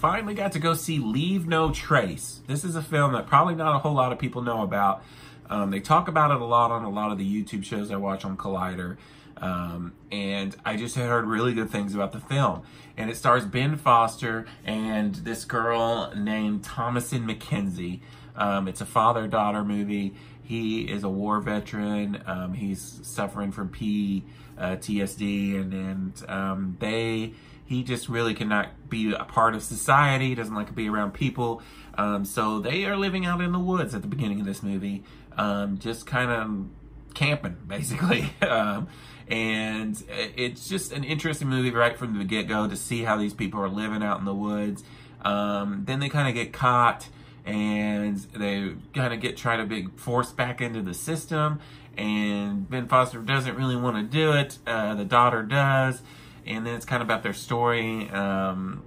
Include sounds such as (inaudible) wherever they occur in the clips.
finally got to go see Leave No Trace. This is a film that probably not a whole lot of people know about. Um, they talk about it a lot on a lot of the YouTube shows I watch on Collider. Um, and I just had heard really good things about the film. And it stars Ben Foster and this girl named Thomasin McKenzie. Um, it's a father-daughter movie. He is a war veteran. Um, he's suffering from PTSD, and and um, they he just really cannot be a part of society. Doesn't like to be around people. Um, so they are living out in the woods at the beginning of this movie, um, just kind of camping basically. (laughs) Um, and it's just an interesting movie right from the get go to see how these people are living out in the woods. Um, then they kind of get caught and they kind of get tried to be forced back into the system. And Ben Foster doesn't really want to do it. Uh, the daughter does, and then it's kind of about their story. Um,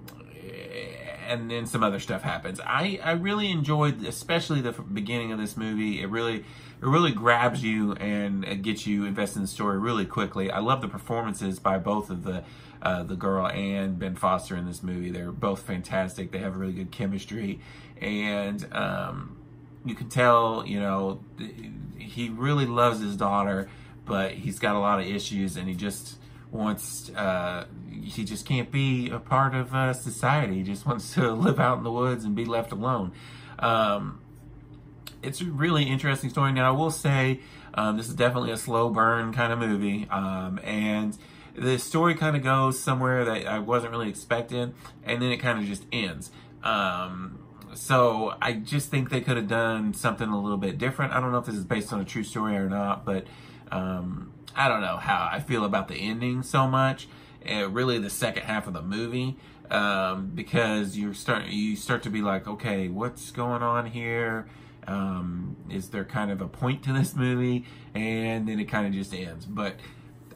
and then some other stuff happens. I, I really enjoyed, especially the beginning of this movie. It really it really grabs you and gets you invested in the story really quickly. I love the performances by both of the uh, the girl and Ben Foster in this movie. They're both fantastic. They have really good chemistry, and um, you can tell, you know, he really loves his daughter, but he's got a lot of issues, and he just wants. Uh, he just can't be a part of uh, society. He just wants to (laughs) live out in the woods and be left alone. Um, it's a really interesting story. Now, I will say um, this is definitely a slow burn kind of movie, um, and the story kind of goes somewhere that I wasn't really expecting, and then it kind of just ends. Um, so I just think they could have done something a little bit different. I don't know if this is based on a true story or not, but um, I don't know how I feel about the ending so much. Uh, really, the second half of the movie, um, because you start you start to be like, okay, what's going on here? Um, is there kind of a point to this movie? And then it kind of just ends. But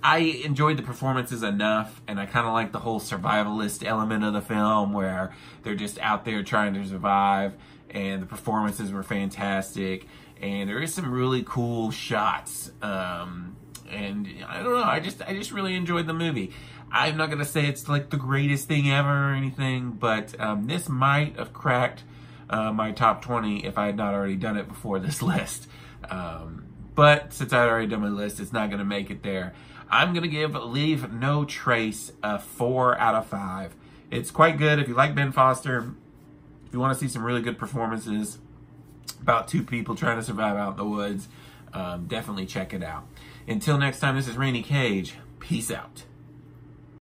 I enjoyed the performances enough, and I kind of like the whole survivalist element of the film where they're just out there trying to survive, and the performances were fantastic, and there is some really cool shots. Um, and I don't know, I just I just really enjoyed the movie. I'm not gonna say it's like the greatest thing ever or anything, but um, this might have cracked uh, my top 20 if I had not already done it before this (laughs) list. Um, but since I had already done my list, it's not to make it there. I'm to give Leave No Trace a 4 out of 5. It's quite good if you like Ben Foster. If you want to see some really good performances about two people trying to survive out in the woods, um, definitely check it out. Until next time, this is Rainy Cage. Peace out.